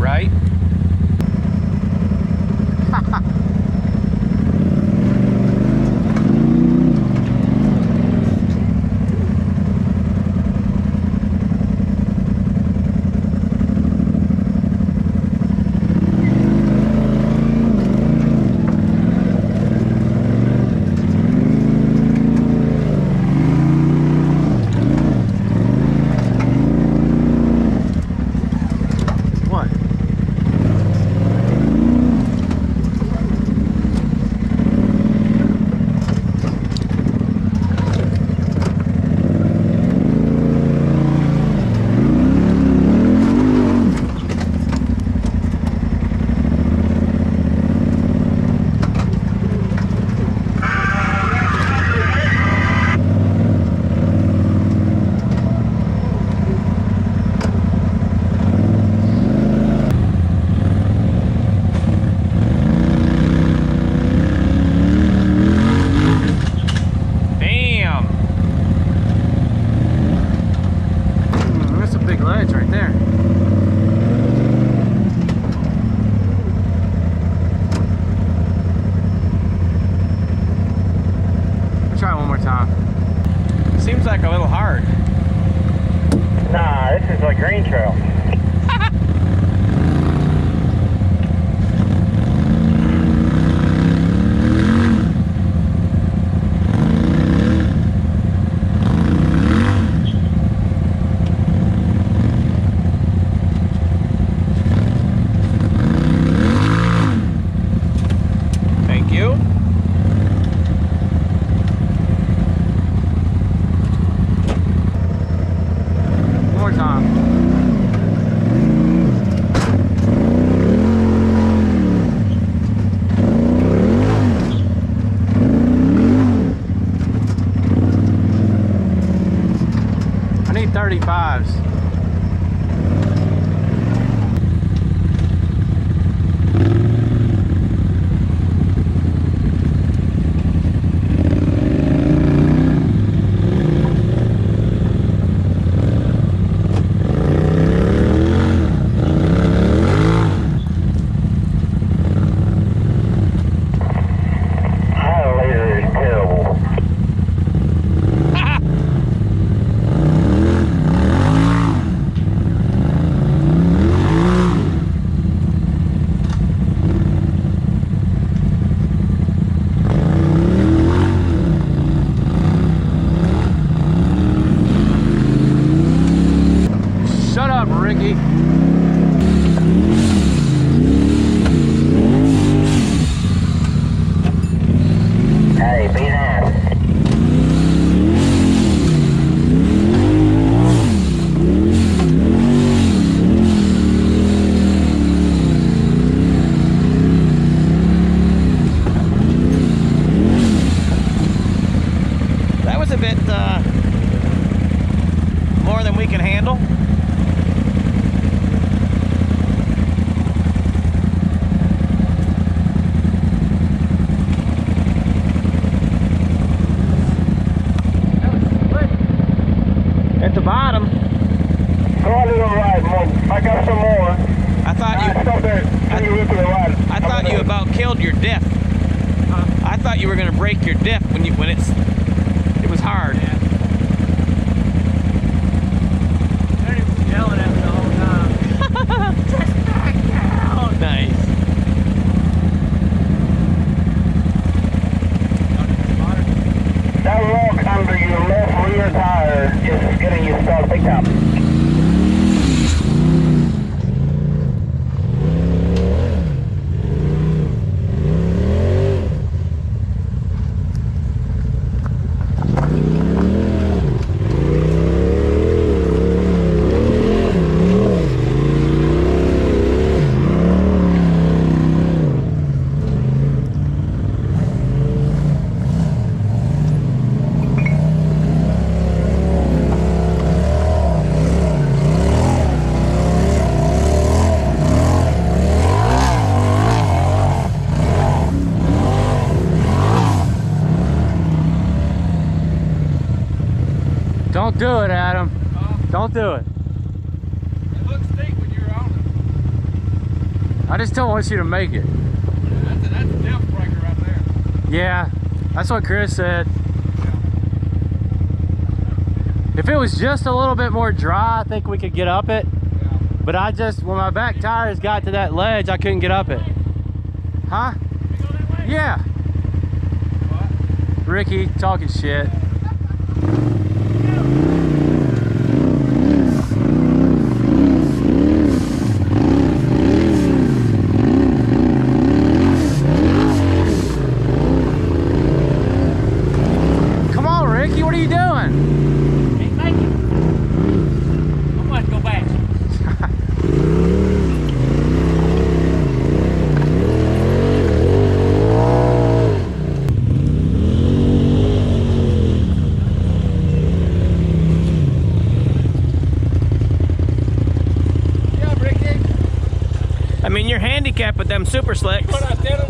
right? Uh, seems like a little hard. Nah, this is like green trail. lives. bit uh, more than we can handle. Don't do it. It looks steep when you're on it. I just don't want you to make it. Yeah, that's, a, that's a breaker right there. Yeah, that's what Chris said. If it was just a little bit more dry, I think we could get up it. Yeah. But I just, when my back tires got to that ledge, I couldn't get up it. Huh? Yeah. What? Ricky talking shit. Like, what up, Taylor?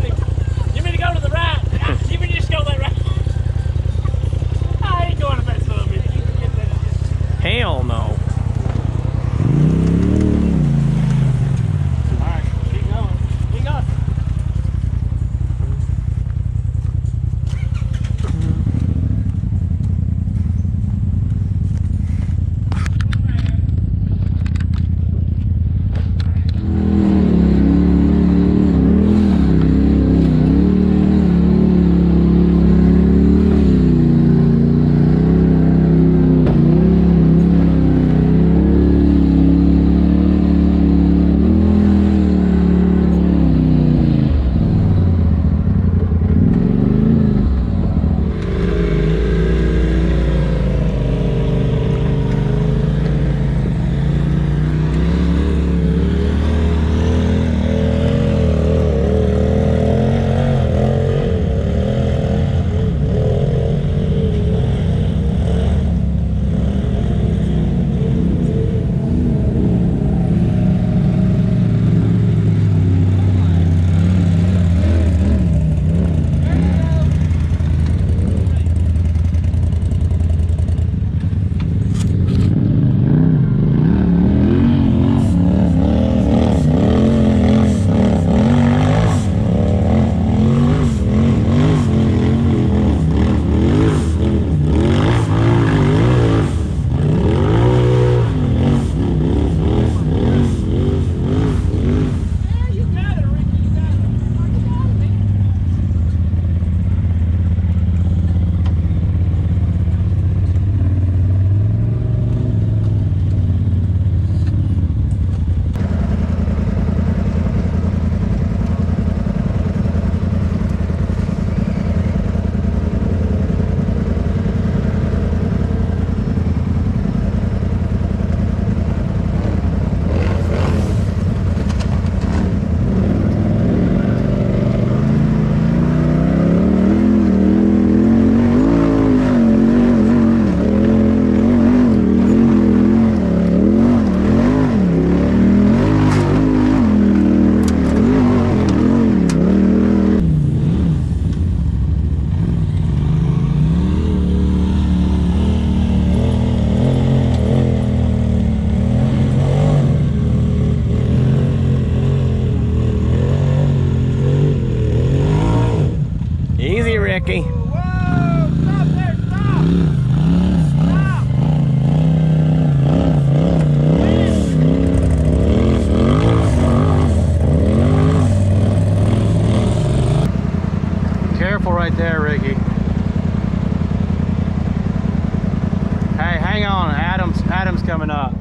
Easy, Ricky. Whoa! Stop there! Stop! Stop! Careful right there, Ricky. Hey, hang on. Adam's Adam's coming up.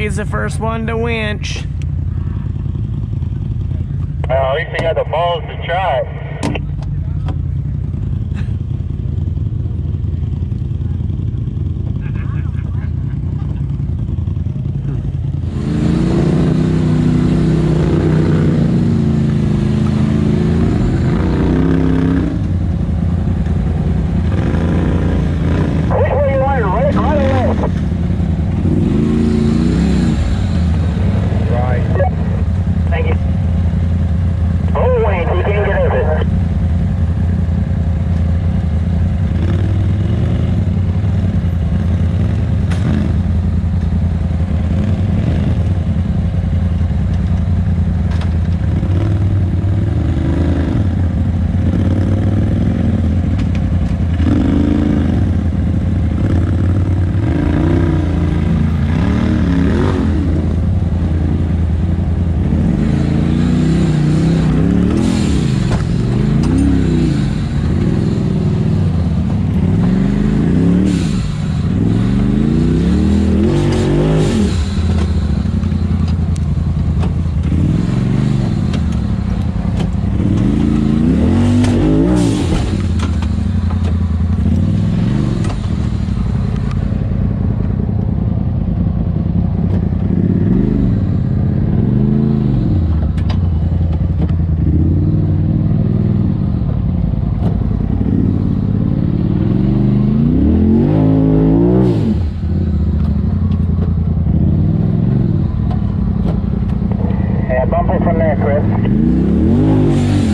Ricky's the first one to winch. Well, at least he got the balls to try Yeah, bump from there, Chris.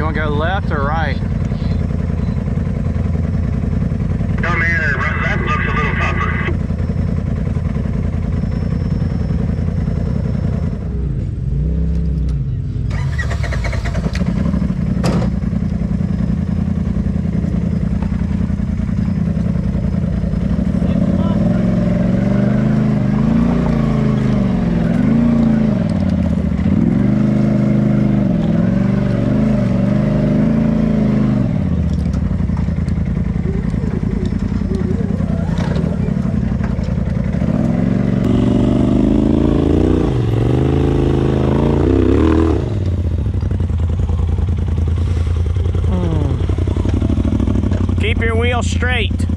You want to go left or right? Your wheel straight.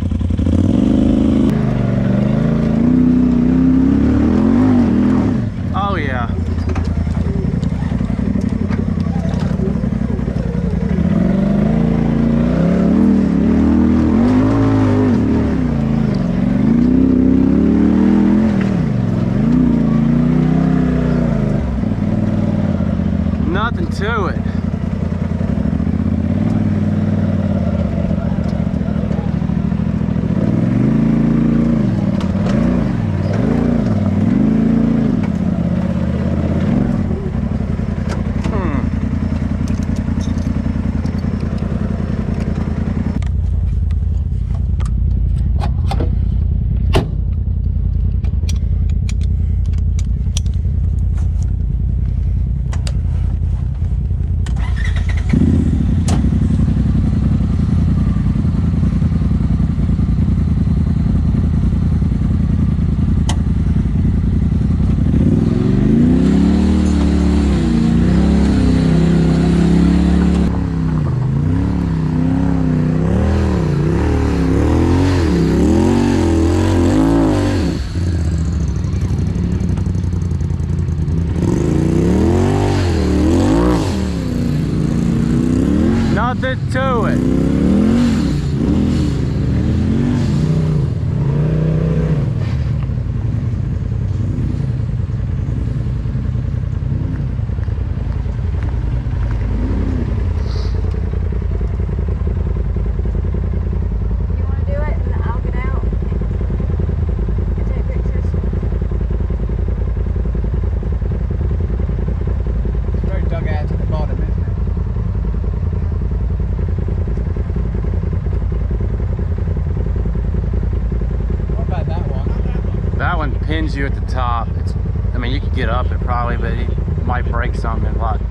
At the top. It's, I mean, you could get up it probably, but it might break something. Like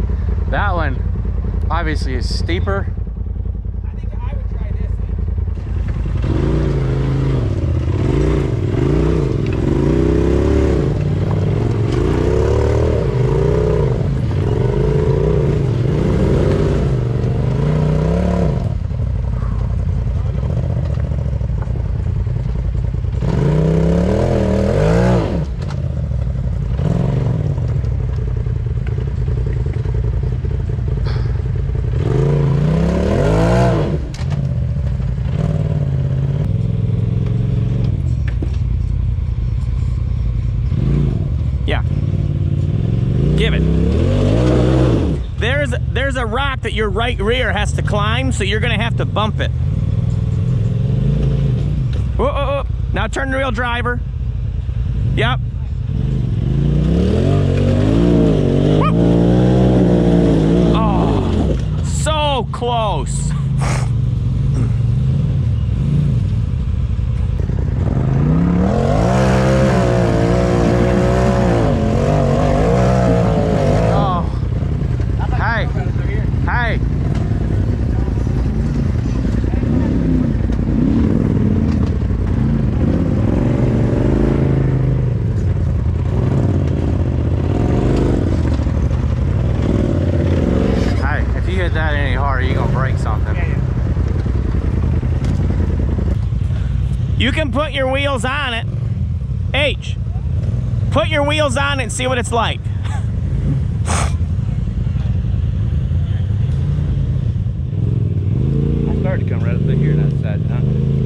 that one, obviously, is steeper. your right rear has to climb, so you're gonna have to bump it. Whoa, whoa, whoa. Now turn the real driver. Yep. Oh, so close. wheels on and see what it's like. I started to come right up here and huh?